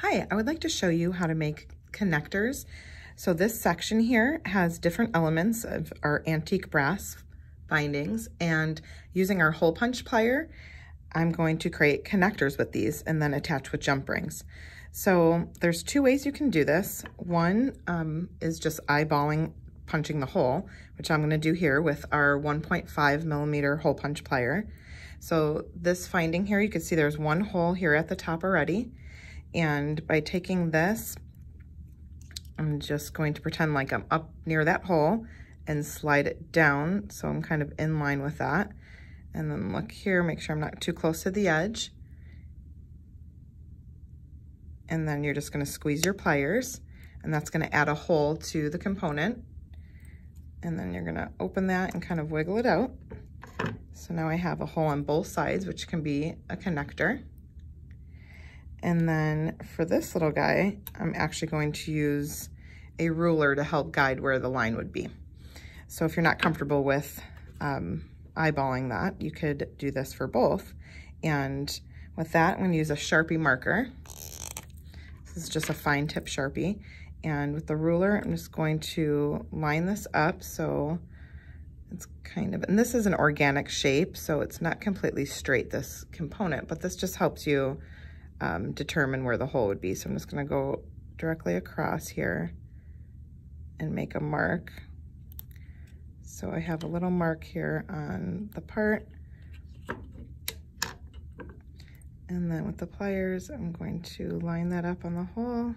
Hi, I would like to show you how to make connectors. So this section here has different elements of our antique brass findings and using our hole punch plier, I'm going to create connectors with these and then attach with jump rings. So there's two ways you can do this. One um, is just eyeballing punching the hole, which I'm gonna do here with our 1.5 millimeter hole punch plier. So this finding here, you can see there's one hole here at the top already. And by taking this, I'm just going to pretend like I'm up near that hole and slide it down. So I'm kind of in line with that. And then look here, make sure I'm not too close to the edge. And then you're just gonna squeeze your pliers and that's gonna add a hole to the component. And then you're gonna open that and kind of wiggle it out. So now I have a hole on both sides, which can be a connector. And then for this little guy, I'm actually going to use a ruler to help guide where the line would be. So if you're not comfortable with um, eyeballing that, you could do this for both. And with that, I'm gonna use a Sharpie marker. This is just a fine tip Sharpie. And with the ruler, I'm just going to line this up so it's kind of, and this is an organic shape, so it's not completely straight, this component, but this just helps you um, determine where the hole would be. So I'm just gonna go directly across here and make a mark. So I have a little mark here on the part. And then with the pliers, I'm going to line that up on the hole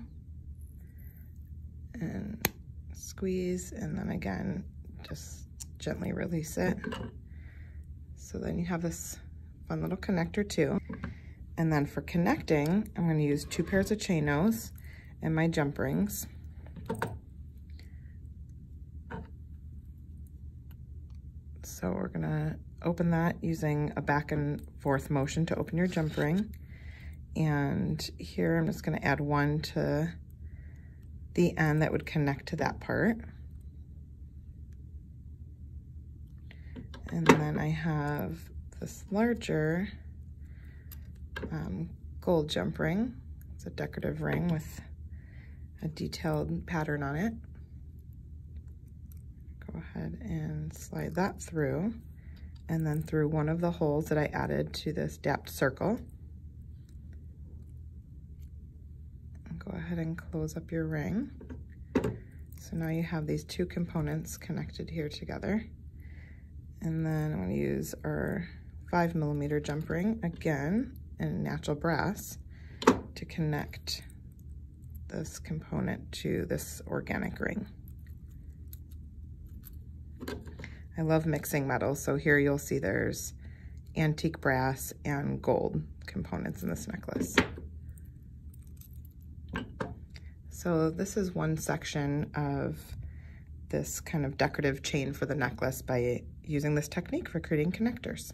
and squeeze, and then again, just gently release it. So then you have this fun little connector too. And then for connecting, I'm gonna use two pairs of chain nose and my jump rings. So we're gonna open that using a back and forth motion to open your jump ring. And here I'm just gonna add one to the end that would connect to that part. And then I have this larger um, gold jump ring. It's a decorative ring with a detailed pattern on it go ahead and slide that through and then through one of the holes that I added to this dapped circle. Go ahead and close up your ring. So now you have these two components connected here together. And then I'm gonna use our five millimeter jump ring again in natural brass to connect this component to this organic ring. I love mixing metals. So here you'll see there's antique brass and gold components in this necklace. So this is one section of this kind of decorative chain for the necklace by using this technique for creating connectors.